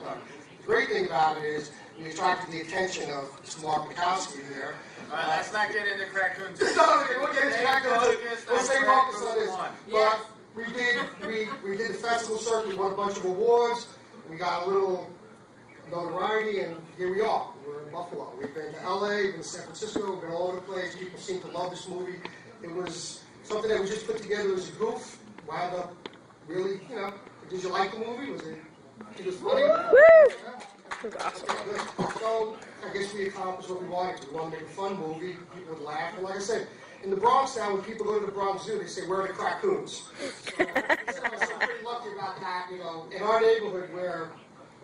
The great thing about it is we attracted the attention of Marc Makowski there. All right, let's not get into Krackoon. No, we'll get into Stay Krackoon two. focused We'll stay focused on this. But we did, we, we did the festival circuit, we won a bunch of awards, we got a little notoriety, and here we are. We're in Buffalo. We've been to LA, we've been to San Francisco, we've been all over the place. People seem to love this movie. It was something that we just put together as a goof. Wound up really, you know, did you like the movie? Was it, awesome. So I guess we accomplished what we wanted. We wanted to make a fun movie. People would laugh. And like I said, in the Bronx now, when people go to the Bronx Zoo, they say, where are the Krackoons? So, so I'm pretty lucky about that. You know, in our neighborhood, where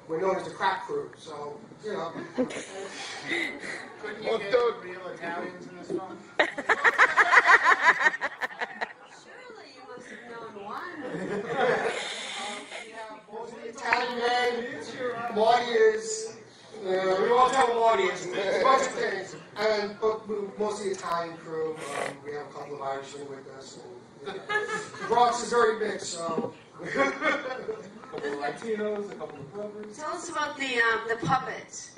we're known as the crack crew. So, you know. Couldn't you get real Italians in this film? Surely you must have known one. Most of the Italian men, uh, we won't tell what a bunch of things. And, but we- most of the Italian crew, um, we have a couple of Irishmen with us. And, the Bronx is very mixed, so. A couple of Latinos, a couple of brothers. Tell us about the um, the puppet.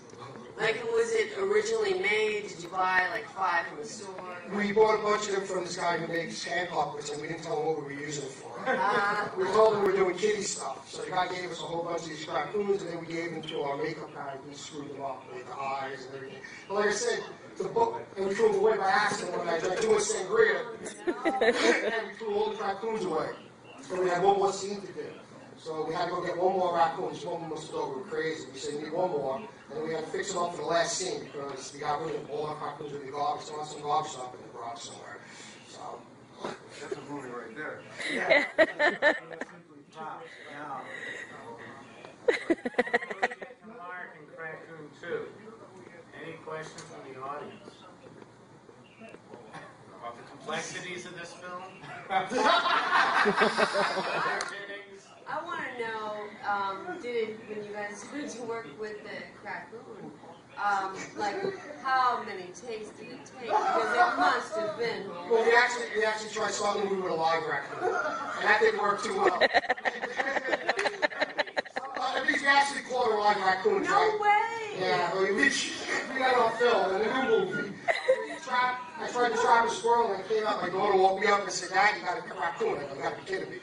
Like, was it originally made? Did you buy like five from a store? We bought a bunch of them from this guy who makes hand puppets, and we didn't tell him what we were using them for. Ah. We told him we were doing kiddie stuff. So the guy gave us a whole bunch of these raccoons, and then we gave them to our makeup guy, and he screwed them up with the eyes and everything. But like I said, the book, and we threw them away by accident when I drank too much sangria, and we threw all the raccoons away. So we had one more scene to do. So we had to go get one more raccoon. This woman must have thought we were crazy. We said, we need one more. And then we had to fix them up for the last scene because we got rid of all our raccoons with the garbage. So I some garbage up in the Bronx somewhere. So, That's a movie right there. yeah. Now, Mark and Krackoon two. Any questions from the audience? About the complexities of this film? Underpinnings? I want to know, um, did when you guys went to work with the Krackoon, um, like, how many takes did it take? Because it must have been. Well, we actually, we actually tried movie with a live raccoon, and that didn't work too well. At least we actually caught a live raccoon. No right? way! Yeah, we, we, we got on film in the new movie. We tried, I tried to trap a squirrel, and I came out. My daughter woke me up and said, "Dad, you got a raccoon." I go, "You got to be kidding me!"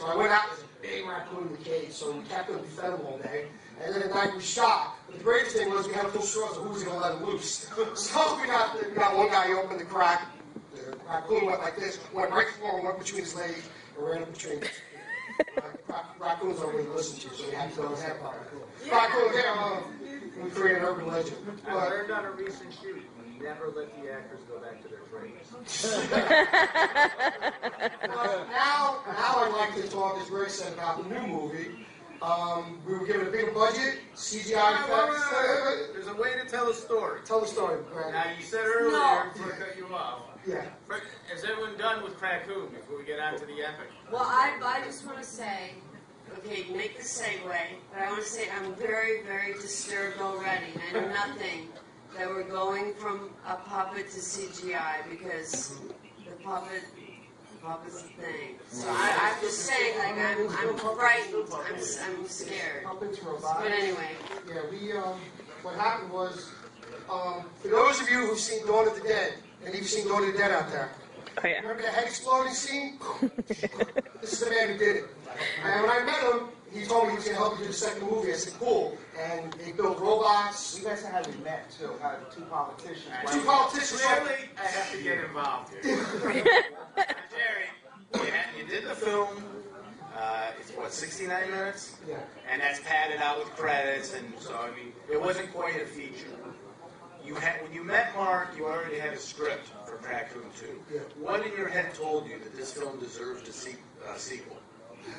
So I went out. There's a big raccoon in the cage, so we kept him. Fed him all day. And then at night we shot. But the greatest thing was we had to pull straws of who was going to let him loose. So we got, we got one guy who opened the crack. The raccoon went like this, went right forward, went between his legs, and ran up between. Rac- Raccoons don't really listen to, so we have to go ahead about raccoon. Raccoon, yeah, um, we create an urban legend. I But, learned on a recent shoot, never let the actors go back to their trades. but now, now I'd like to talk, as Greg said, about the new movie. Um, we were given a bigger budget, CGI effects. There's a way to tell a story. Tell the story, Greg. Now, you said earlier, No. before I cut you off, Yeah. but is everyone done with Krackoon before we get on to the epic? Well, I, I just want to say, okay, make the segue, but I want to say I'm very, very disturbed already. I know nothing that we're going from a puppet to CGI because the puppet, the thing. So I, I'm just saying, like, I'm, I'm frightened. I'm, s- I'm scared. Puppets, But anyway, Yeah, we, um, what happened was, um, for those of you who've seen Dawn of the Dead, and you've seen Dawn of the Dead out there, Oh yeah. remember the head exploding scene? this is the man who did it. And when I met him, he told me he was going to help me do the second movie. I said, cool. And they built robots. you guys had we met too, how two politicians. Two politicians. Clearly, I have to get involved here. Jerry, you, had- you did the film. Uh, it's what 69 minutes, Yeah. and that's padded out with credits, and so I mean, it wasn't quite a feature. You had when you met Mark, you already had a script for Krackoon 2. Yeah. What in your head told you that this film deserved a se- uh, sequel?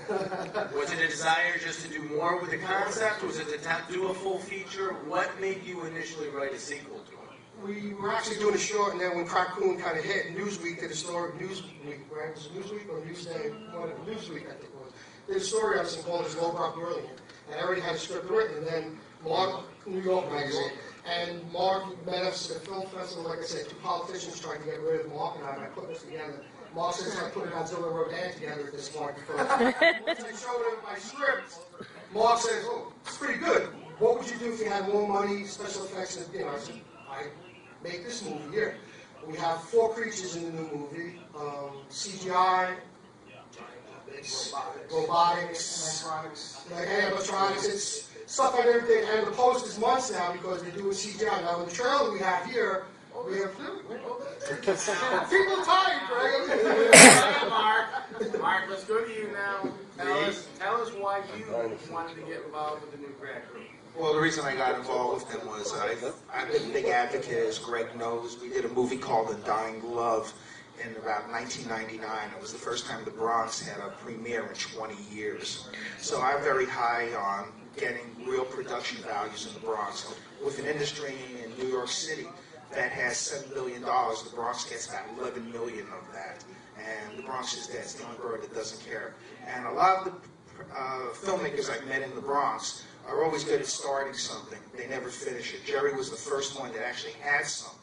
Was it a desire just to do more with the concept? Was it to do a full feature? What made you initially write a sequel to it? We were actually doing a short, and then when Krackoon kind of hit, Newsweek did a story, Newsweek, right? Was it Newsweek or Newsday? Of Newsweek, I think it was. Did a story on something called His Low Rock Brilliant. And I already had a script written, and then Mark, New York Magazine, and Mark met us at a film festival, like I said, two politicians trying to get rid of Mark and I, and I put this together. Mark says I put Godzilla Rodan together at this point once I showed him my script, Mark says, oh, it's pretty good. What would you do if you had more money, special effects, and, you know, I said, I make this movie here. We have four creatures in the new movie, um, CGI, it's robotics, like animatronics, it's stuff like never did, and the post is months now because they're doing CGI. Now, in the trailer we have here, we have, people are tired, Greg. Hey, Mark, Mark, let's go to you now. Tell us, tell us why you wanted to get involved with the new grad group. Well, the reason I got involved with them was I've, I've been a big advocate, as Greg knows. We did a movie called The Dying Love in about 1999. It was the first time the Bronx had a premiere in 20 years. So I'm very high on getting real production values in the Bronx. With an industry in New York City that has $7 billion, the Bronx gets about 11 million of that. And the Bronx is dead. It's the only bird that doesn't care. And a lot of the uh, filmmakers I've met in the Bronx are always good at starting something. They never finish it. Jerry was the first one that actually had something.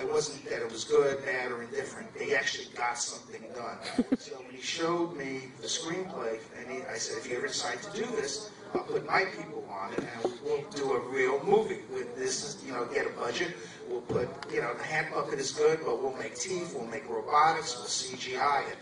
It wasn't that it was good, bad, or indifferent. They actually got something done. So when he showed me the screenplay, and he, I said, if you ever decide to do this, I'll put my people on it, and we'll do a real movie. With this, is, you know, get a budget. We'll put, you know, the hand puppet is good, but we'll make teeth, we'll make robotics, we'll CGI it.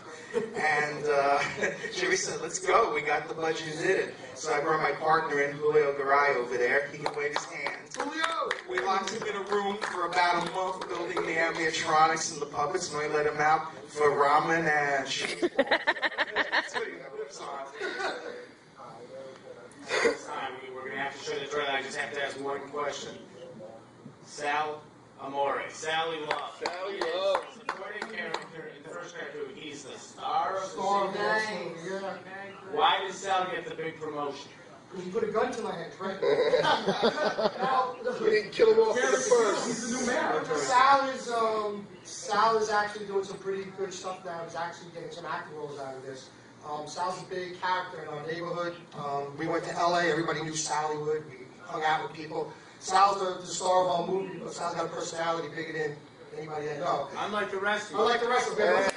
And uh, Jerry said, let's go. We got the budget and did it. So I brought my partner in, Julio Garay, over there. He can wave his hand. Julio! We locked him in a room for about a month building the animatronics and the puppets, and we let him out for ramen and. That's what he lives on. This time, we- we're gonna have to show the trailer, I just have to ask one question. Sal Amore, Sally Love. Sally Love. Supporting character, in the first character, he's the star of Storm, yeah. Why did Sal get the big promotion? Cuz he put a gun to my head, right? now, We didn't kill him off the first. He's the new man. Sal is um, Sal is actually doing some pretty good stuff now. He's actually getting some acting roles out of this. Um, Sal's a big character in our neighborhood. Um, we went to LA. Everybody knew Sallywood. We hung out with people. Sal's the, the star of our movie, but Sal's got a personality bigger than anybody I know. Unlike the rest of you. I like the rest of you.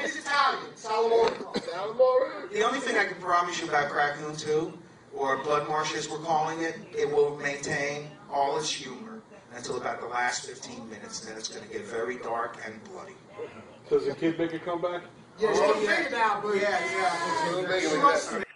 He's Italian. Salomone. Salmore. The only thing I can promise you about Krackoon 2, or Bloodmarsh as we're calling it, it will maintain all its humor until about the last 15 minutes, and then it's going to get very dark and bloody. Does the kid make a comeback? Yeah, she's getting bigger now, but Yeah, yeah. She that.